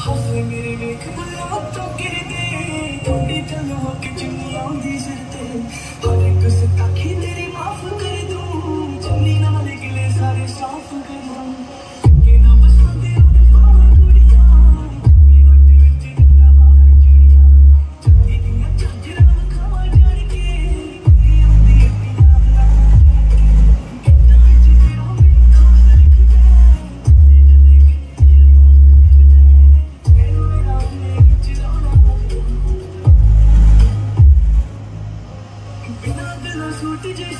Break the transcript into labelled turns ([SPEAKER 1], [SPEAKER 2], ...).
[SPEAKER 1] हासे मेरे बुला तो गिर बादल सूट जे